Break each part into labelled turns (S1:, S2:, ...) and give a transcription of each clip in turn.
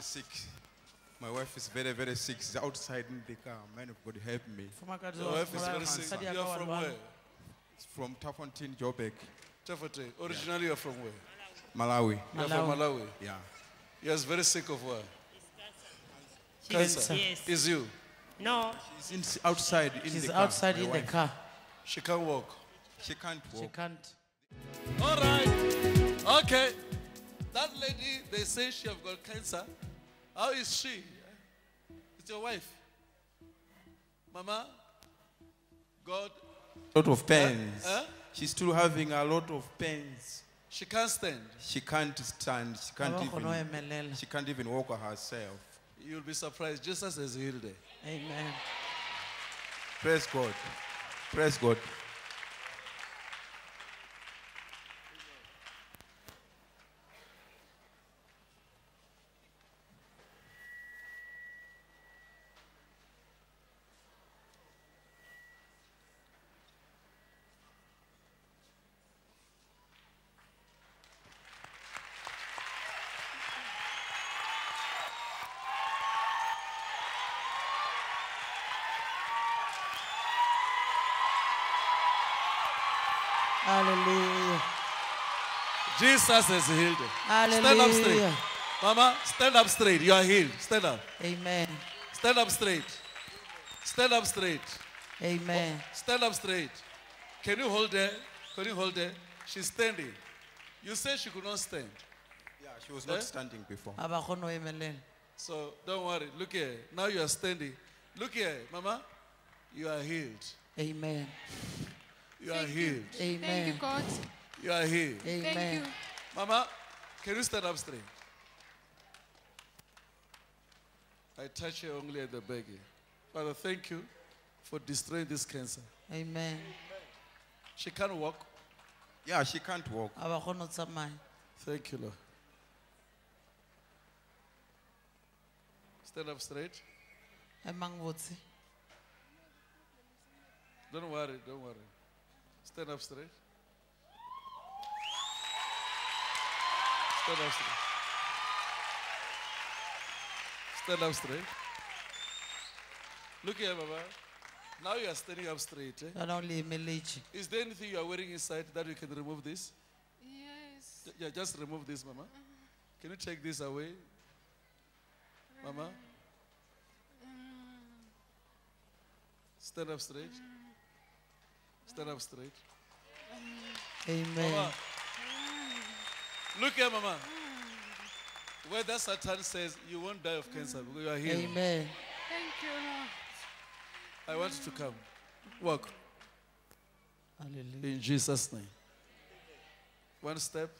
S1: very sick. My wife is very, very sick. She's outside in the car. Man of God, help me.
S2: Mufumakadzi
S3: Your wife is very sick. You are from where?
S1: It's from Tafontin, Joburg,
S3: Tafate. Originally, you are from where?
S1: Malawi.
S3: You are from Malawi.
S1: Yeah.
S3: You are very sick of what?
S2: Cancer.
S3: Cancer.
S4: Yes.
S3: Is you?
S4: No,
S1: She's in, outside in
S2: She's
S1: the car.
S2: outside
S1: my
S2: in the car.
S3: She can't walk.
S1: She can't walk.
S2: She can't.
S3: All right. Okay. That lady, they say she have got cancer. How is she? It's your wife. Mama, God,
S1: lot of pains.
S3: Huh?
S1: She's still having a lot of pains.
S3: she can't stand.
S1: She can't stand. She can't even. She can't even walk herself.
S3: You'll be surprised. Jesus has healed her.
S2: Amen.
S1: Praise God. Praise God.
S2: Hallelujah.
S3: Jesus has healed her. Stand up straight. Mama, stand up straight. You are healed. Stand up.
S2: Amen.
S3: Stand up straight. Stand up straight.
S2: Amen.
S3: Stand up straight. Can you hold her? Can you hold her? She's standing. You said she could not stand.
S1: Yeah, she was not
S3: Eh?
S1: standing before.
S3: So don't worry. Look here. Now you are standing. Look here, Mama. You are healed.
S2: Amen.
S3: You are healed.
S5: Thank you,
S2: Amen.
S5: God.
S3: You are healed.
S5: Thank you.
S2: Amen.
S3: Mama, can you stand up straight? I touch her only at the back. Father, thank you for destroying this cancer.
S2: Amen.
S3: She can't walk.
S1: Yeah, she can't walk.
S2: Abakho no tsamaya.
S3: Thank you, Lord. Stand up straight.
S2: Emang botse.
S3: Don't worry, don't worry. Stand up straight. Stand up straight. Stand up straight. Look here, Baba. Now you are standing up straight. Eh?
S2: Yona o le.
S3: Is there anything you are wearing inside that you can remove this?
S5: Yes.
S3: Ju- Yeah, just remove this, Mama. Mm-hmm. Can you take this away? Mama? Mm. Stand up straight. Mm. Stand up straight. Mm.
S2: Amen.
S3: Mama. Look here, Mama. Where that Satan says you won't die of cancer because you are healed.
S2: Amen.
S5: Thank you, Lord.
S3: I want you to come. Walk
S2: Hallelujah.
S3: in Jesus' name. One step.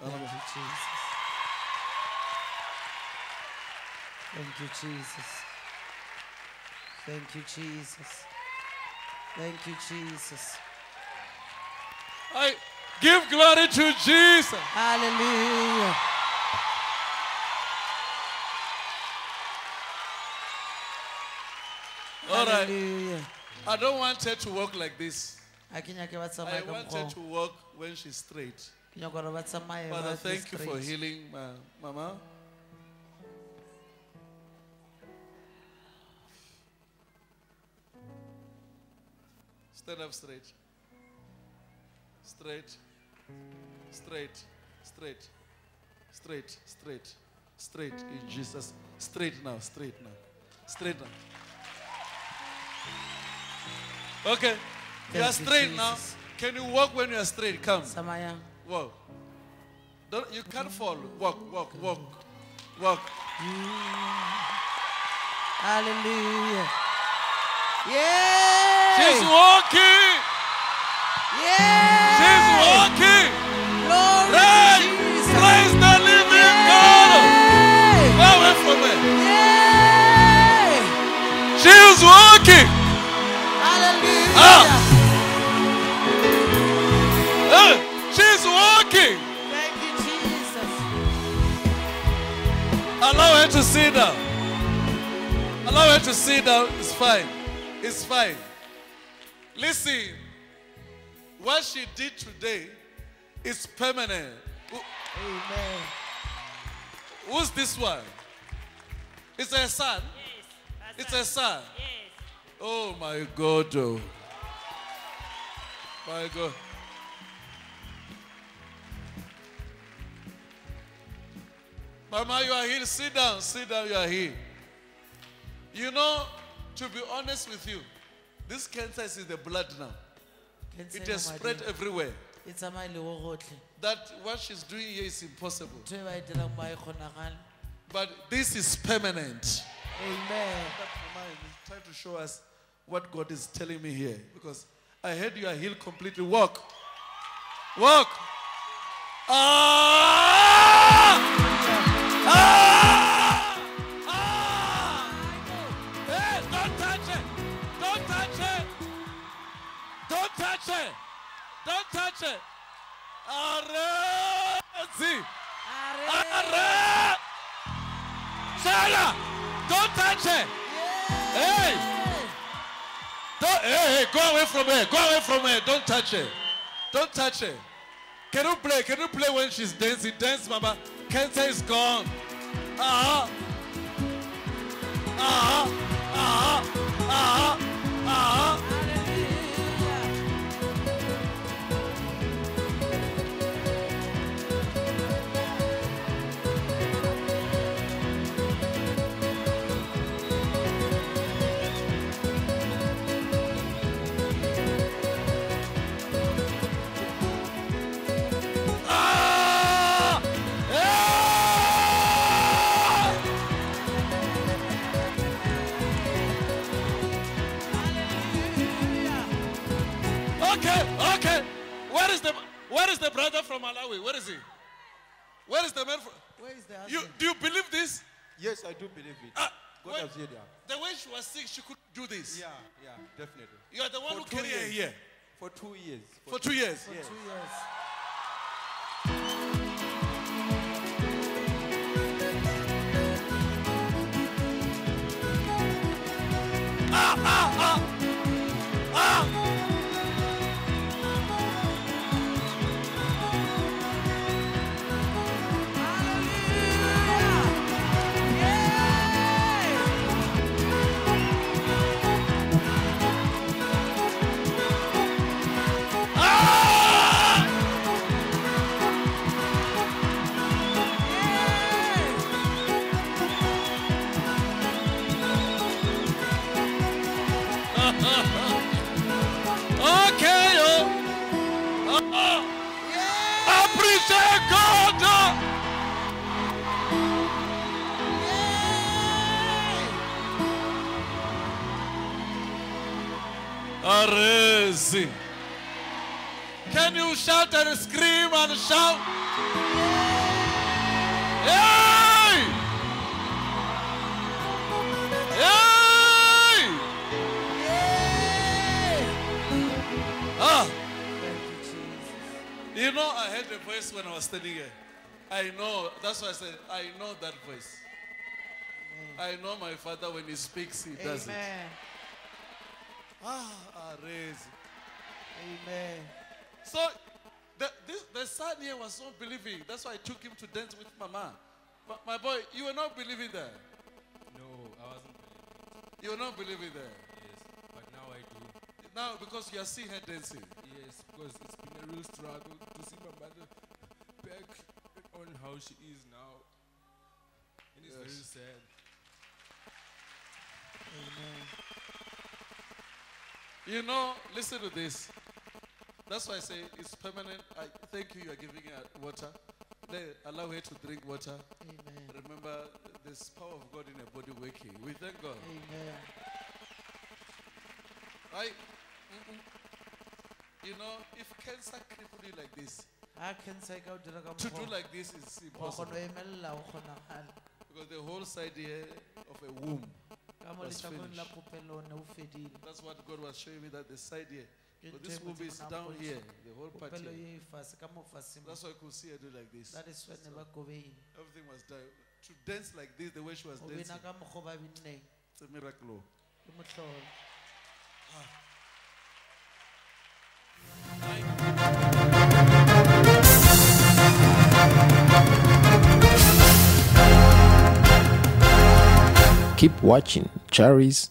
S2: Thank you, Jesus. Thank you, Jesus. Thank you, Jesus. Thank you, Jesus.
S3: I give glory to Jesus.
S2: Hallelujah.
S3: All right. I don't want her to walk like this.
S2: a ke nyake ba
S3: I want her to walk when she's straight.
S2: ke nyaka gore ba tsamaye ba
S3: Father, thank you for healing my mama. Stand up straight. Straight. Straight. Straight. Straight. Straight. Straight in Jesus. Straight now. Straight now. Straight now. Okay. you are straight now. Can you walk when you are straight? Come.
S2: Samaya.
S3: Walk. Don't, you can't fall. Walk, walk, walk. Walk. Mm.
S2: hallelujah
S3: She's walking.
S2: yeah
S3: She's walking.
S2: glory to
S3: Praise, the living God.
S2: yeah
S3: Go away from her.
S2: yeah
S3: She's walking.
S2: hallelujah ah.
S3: Hey, she's walking.
S2: thank you Jesus
S3: Allow her to sit down. Allow her to sit down. It's fine. It's fine. Listen, what she did today, is permanent.
S2: Amen.
S3: Who's this one? It's a son.
S4: Yes.
S3: It's a son.
S4: Yes.
S3: Oh my God. Oh. My God. Mama, you are here. Sit down. Sit down. You are here. You know, to be honest with you, this cancer is in the blood now. It has spread everywhere.
S2: E tsamaya le go gotlhe.
S3: That what she's doing here is impossible.
S2: Ntho e ba e dirang mo e kgonagale.
S3: But this is permanent.
S2: Amen.
S3: Is trying to show us what God is telling me here. Because I heard you are healed completely. Walk. Walk. Ah! Hey, hey, go away from her. Go away from her. Don't touch her. Don't touch her. Can you play? Can you play when she's dancing? Dance, mama. Cancer is gone. Uh-huh. Uh-huh. Uh-huh. Uh-huh. Ah! Is the brother from Malawi? Where is he? Where is the man from?
S2: Where is the
S3: You
S2: husband?
S3: do you believe this?
S1: Yes, I do believe it.
S3: Ah,
S1: God
S3: when-
S1: has said that.
S3: the way she was sick, she could do this.
S1: Yeah, yeah, definitely.
S3: You are the one
S1: For
S3: who carried her here
S1: For two years.
S3: for two years.
S2: For
S1: Yes.
S2: two years.
S3: Okay, oh. Oh. Appreciate God. Oh. Arezi. Can you shout and scream and shout? Hey!
S2: You
S3: know, I heard a voice when I was standing here. I know. That's why I said, I know that voice. I know my father when he speaks, he does it.
S2: Amen.
S3: Ah, Arezi.
S2: Amen.
S3: So, the, this, the son here was not believing. That's why I took him to dance with Mama. But my boy, you were not believing there.
S6: No, I wasn't believing
S3: You were not believing there.
S6: Yes, but now I do.
S3: Now, because you are seeing her dancing.
S6: Yes, because it's been a real struggle to see my mother back on how she is now. And it's very sad.
S2: Amen.
S3: You know, listen to this. That's why I say it's permanent. I thank you. You are giving her water. Let allow her to drink water.
S2: Amen.
S3: Remember, there's power of God in her body working. We thank God.
S2: Amen.
S3: I, mm-mm. You know, if cancer cripple you like this,
S2: cancer e ka o dira ka
S3: to do
S2: mokgwa
S3: like this is
S2: wa kgona
S3: impossible
S2: ho emella ho kgonagale.
S3: because the whole side here of a womb.
S2: Ka mo
S3: Was
S2: la
S3: finished.
S2: popelo o ne o fedile.
S3: That's what God was showing me that the side here.
S2: Ke
S3: But
S2: ntho
S3: this
S2: e
S3: womb
S2: Modimo
S3: is
S2: a
S3: down here, the whole part
S2: Popelo
S3: here.
S2: e fatshe ka mo fatshe.
S3: That's why I could see her do like this.
S2: That is when ne ba kobeile.
S3: Everything was done. To dance like this, the way she was
S2: O
S3: dancing,
S2: bina ka mokgwa o ba binneng.
S3: it's a miracle.
S2: Ke mohlolo. Ah.
S4: Keep watching, Charis.